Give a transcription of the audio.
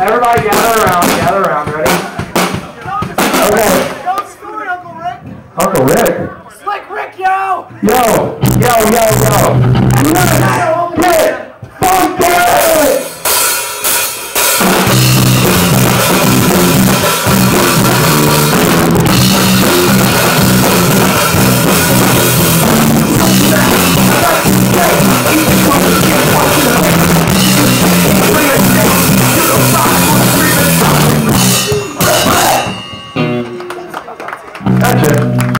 Everybody gather around, gather around, ready? Okay. Story, Uncle Rick. Uncle Rick. Slick Rick, yo. Yo, yo, yo, yo. Także